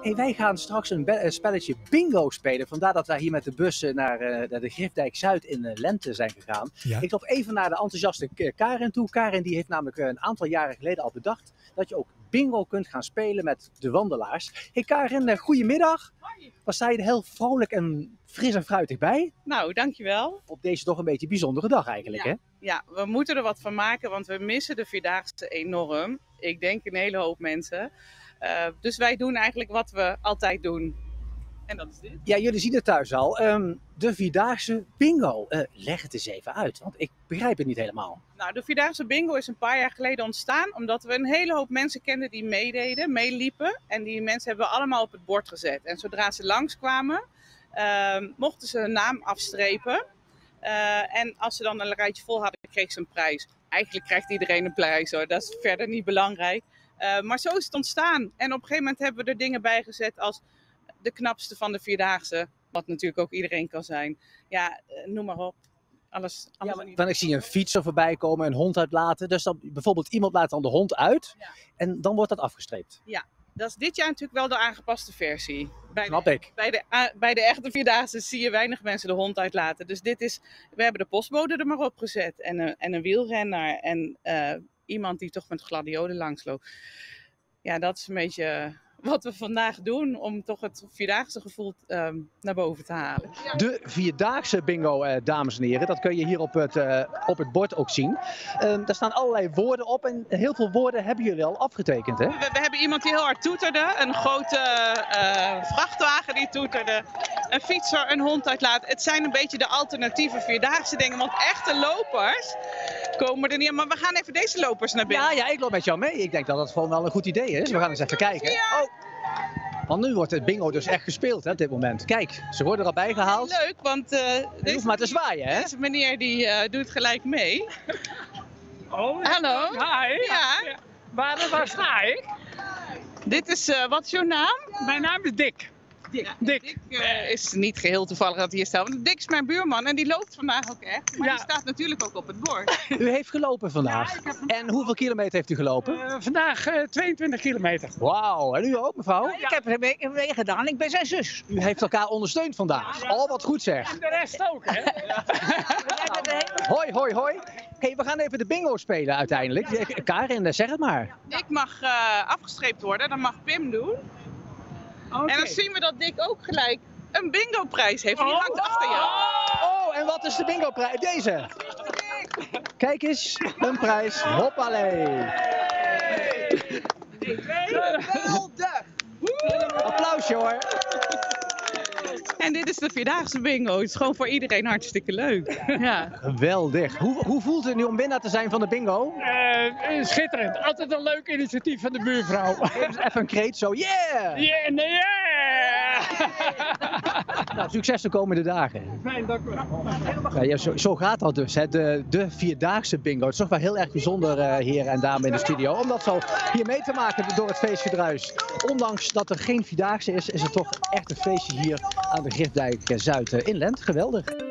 Hey, wij gaan straks een, spelletje bingo spelen. Vandaar dat wij hier met de bus eh, naar, eh, naar de Griffdijk Zuid in eh, Lente zijn gegaan. Ja. Ik loop even naar de enthousiaste K- Karin toe. Karin die heeft namelijk eh, een aantal jaren geleden al bedacht dat je ook bingo kunt gaan spelen met de wandelaars. Hey Karin, eh, goedemiddag. Wat sta je er heel vrolijk en fris en fruitig bij? Nou, dankjewel. Op deze toch een beetje bijzondere dag eigenlijk, hè? Ja, we moeten er wat van maken, want we missen de Vierdaagse enorm. Ik denk een hele hoop mensen. Eh, dus wij doen eigenlijk wat we altijd doen. En dat is dit. Ja, jullie zien het thuis al. Ehm, de Vierdaagse bingo. Eh, leg het eens even uit, want ik begrijp het niet helemaal. Nou, de Vierdaagse bingo is een paar jaar geleden ontstaan omdat we een hele hoop mensen kenden die meededen, meeliepen. En die mensen hebben we allemaal op het bord gezet. En zodra ze langskwamen, ehm, mochten ze hun naam afstrepen. Eh, en als ze dan een rijtje vol hadden, kreeg ze een prijs. Eigenlijk krijgt iedereen een prijs hoor, dat is verder niet belangrijk. Eh, maar zo is het ontstaan. En op een gegeven moment hebben we er dingen bij gezet als de knapste van de Vierdaagse. Wat natuurlijk ook iedereen kan zijn. Ja, eh, noem maar op. Alles, alles Ja, dan ik zie een fietser voorbij komen, een hond uitlaten. Dus dan bijvoorbeeld iemand laat dan de hond uit Ja. en dan wordt dat afgestreept. Dat is dit jaar natuurlijk wel de aangepaste versie. Bij Snap de, ik. Bij de, a- bij de echte Vierdaagse zie je weinig mensen de hond uitlaten. Dus dit is, we hebben de postbode er maar op gezet. En een, en een wielrenner en eh, iemand die toch met gladiolen langsloopt. Ja, dat is een beetje wat we vandaag doen om toch het Vierdaagse gevoel ehm, naar boven te halen. De Vierdaagse bingo, eh, dames en heren. Dat kun je hier op het, eh, op het bord ook zien. Ehm, daar staan allerlei woorden op en heel veel woorden hebben jullie al afgetekend, hè? We, we hebben iemand die heel hard toeterde. Een grote eh, vrachtwagen die toeterde. Een fietser, een hond uitlaat. Het zijn een beetje de alternatieve vierdaagse dingen. Want echte lopers komen er niet aan. Maar we gaan even deze lopers naar binnen. Ja, ja, ik loop met jou mee. Ik denk dat dat gewoon wel een goed idee is. We gaan eens even kijken. Oh. Want nu wordt het bingo dus echt gespeeld hè, op dit moment. Kijk, ze worden er al bijgehaald. Leuk, want eh, Je deze, hoeft maar te zwaaien, hè? deze meneer die eh, doet gelijk mee. Oh, Hallo. Hi. Ja, Waar, waar sta ik? dit is, eh, wat is jouw naam? Mijn naam is Dick. Dick. Dick. Eh, is niet geheel toevallig dat hij hier staat. Want Dick is mijn buurman en die loopt vandaag ook echt. Maar Ja. die staat natuurlijk ook op het bord. U heeft gelopen vandaag. Ja, ik heb En hoeveel kilometer heeft u gelopen? Eh, vandaag eh, 22 kilometer. Wauw, en u ook mevrouw? Ik heb er mee, mee gedaan, ik ben zijn zus. U heeft elkaar ondersteund vandaag. Oh, wat goed zeg. En de rest ook, hè? Hoi, hoi, hoi. hey, we gaan even de bingo spelen uiteindelijk. Eh, Karin, eh, zeg het maar. Ik mag eh, afgestreept worden, dat mag Pim doen. Oké. En dan zien we dat Dick ook gelijk een bingo prijs heeft. Die Oh. hangt achter jou. Oh, en wat is de bingo prijs? Deze. Kijk eens, een prijs. Hoppalee. Applausje hoor. En dit is de Vierdaagse bingo. Het is gewoon voor iedereen hartstikke leuk. Ja. Geweldig. Hoe, hoe voelt het nu om winnaar te zijn van de bingo? Eh, eh, schitterend. Altijd een leuk initiatief van de buurvrouw. Geef eens even een kreet zo. Yeah! Yeah, yeah! Nou, succes de komende dagen. Fijn, dank u wel. Ja, zo, zo gaat dat dus. Hè. De, de vierdaagse bingo. Het is toch wel heel erg bijzonder, eh heren en dames in de studio. Om dat zo hier mee te maken door het feestgedruis. Ondanks dat er geen vierdaagse is, is het toch echt een feestje hier aan de Griffdijk eh, Zuid eh, in Lent. Geweldig.